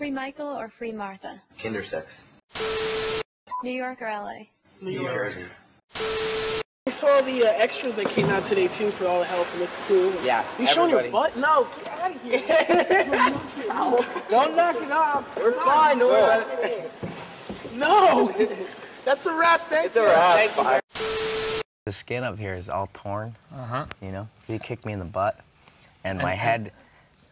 Free Michael or Free Martha? Kinder sex. New York or LA? New Jersey. I saw the uh, extras that came out today too for all the help. It looked cool. Yeah, You showing your butt? No, get out of here. Don't knock it off. We're fine. Don't worry no, that's a wrap. Thank It's a you. wrap. The skin up here is all torn. Uh huh. You know, he kicked me in the butt, and my head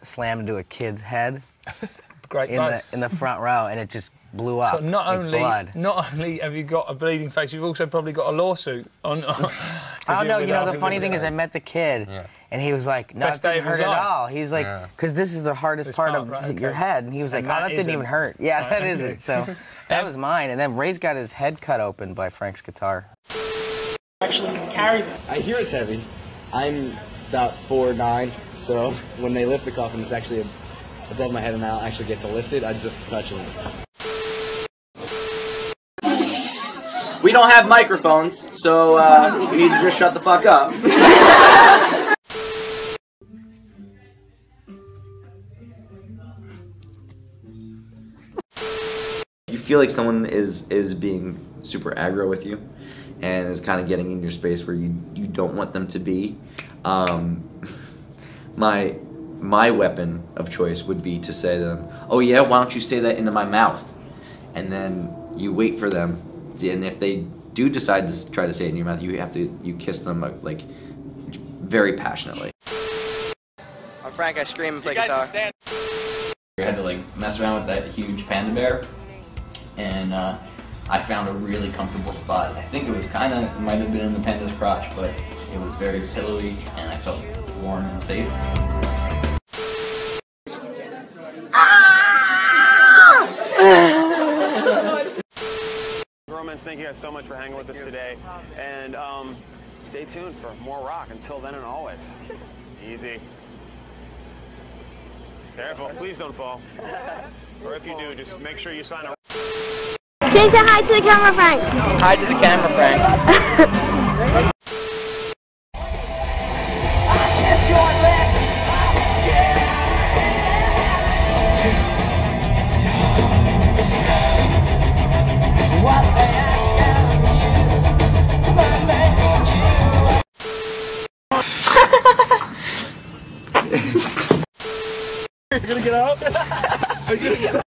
slammed into a kid's head Great. in the in the front row, and it just blew up. So not only blood. not only have you got a bleeding face, you've also probably got a lawsuit on. on Oh no! You know the funny thing is, I met the kid, and he was like, "No, Best it didn't hurt at all." He's like, "Cause this is the hardest part, part, of right, your okay. head," and he was like, And "Oh, that that didn't isn't. even hurt." Yeah, Right, that okay. isn't. So that was mine, and then Ray's got his head cut open by Frank's guitar. Actually, carry them. I hear it's heavy. I'm about four nine, so when they lift the coffin, it's actually above my head, and I'll actually get to lift it. I'm just touching it. We don't have microphones, so uh, you need to just shut the fuck up. you feel like someone is is being super aggro with you and is kind of getting in your space where you you don't want them to be um, my my weapon of choice would be to say to them oh yeah why don't you say that into my mouth and then you wait for them and if they do decide to try to say it in your mouth you have to you kiss them uh, like very passionately I'm Frank. I scream and play guitar. I had to like mess around with that huge panda bear, and uh, I found a really comfortable spot. I think it was kind of it might have been in the panda's crotch, but it was very pillowy, and I felt warm and safe. Romance, thank you guys so much for hanging with us today. And um, stay tuned for more rock. Until then and always. Easy. Careful, please don't fall. Or if you do, just make sure you sign a Say hi to the camera, Frank. Hi to the camera, Frank. get out?